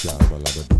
Shabba Labba